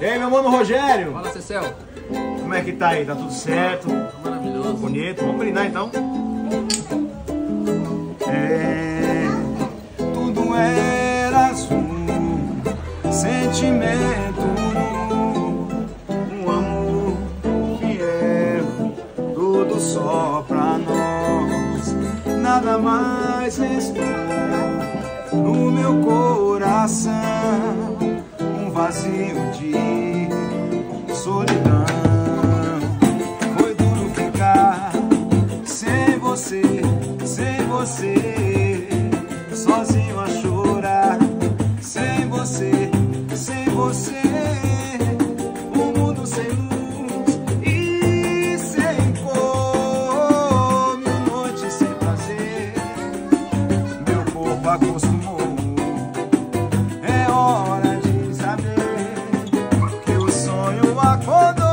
E aí, meu mano Rogério? Fala, Cecel. Como é que tá aí? Tá tudo certo? Tá maravilhoso. Bonito. Vamos brindar então? É, tudo era azul, sentimento um amor fiel, tudo só pra nós, nada mais restou no meu coração, vazio de solidão. Foi duro ficar sem você, sem você, sozinho a chorar, sem você, sem você, o mundo sem luz e sem cor, mil noites sem prazer, meu corpo acostumou. Acordou.